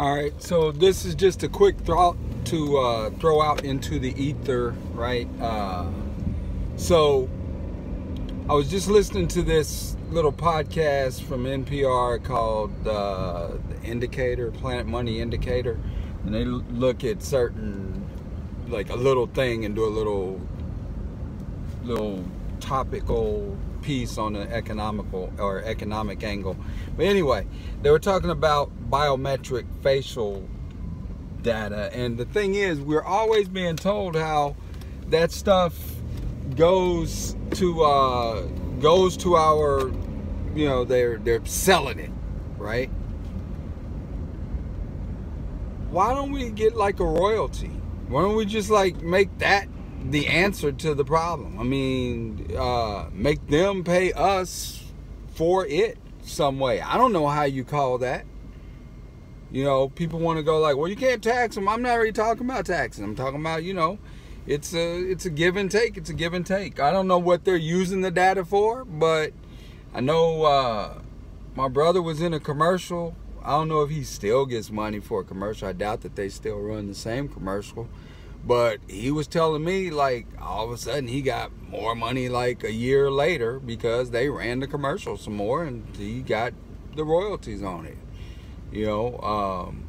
All right, so this is just a quick thought to uh, throw out into the ether, right? Uh, so I was just listening to this little podcast from NPR called uh, The Indicator, Planet Money Indicator, and they look at certain, like a little thing and do a little, little topical piece on an economical or economic angle. But anyway, they were talking about biometric facial data, and the thing is, we're always being told how that stuff goes to uh, goes to our, you know, they're they're selling it, right? Why don't we get like a royalty? Why don't we just like make that the answer to the problem. I mean, uh, make them pay us for it some way. I don't know how you call that. You know, people want to go like, well, you can't tax them. I'm not really talking about taxing. I'm talking about, you know, it's a it's a give and take. It's a give and take. I don't know what they're using the data for, but I know uh, my brother was in a commercial. I don't know if he still gets money for a commercial. I doubt that they still run the same commercial. But he was telling me like all of a sudden he got more money like a year later because they ran the commercial some more and he got the royalties on it. You know, um,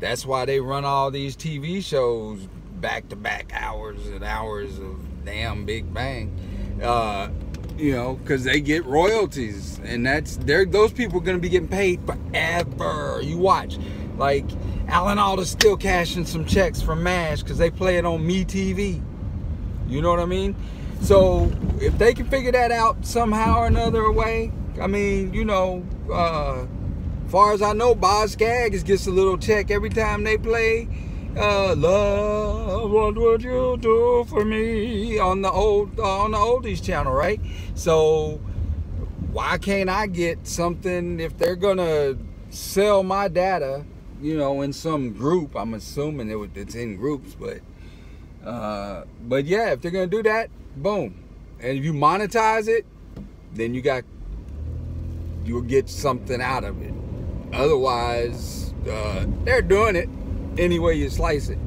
that's why they run all these TV shows back to back hours and hours of damn Big Bang. Uh, you know, because they get royalties, and that's they're those people are gonna be getting paid forever. You watch, like Alan Alda's still cashing some checks from MASH because they play it on MeTV. You know what I mean? So if they can figure that out somehow or another way, I mean, you know, uh, far as I know, Boz Scaggs gets a little check every time they play uh, "Love, What Would You Do for Me" on the old on the oldies channel, right? So why can't I get something if they're gonna sell my data? You know, in some group. I'm assuming it, was, it's in groups, but uh, but yeah, if they're gonna do that, boom. And if you monetize it, then you got you'll get something out of it. Otherwise, uh, they're doing it any way you slice it.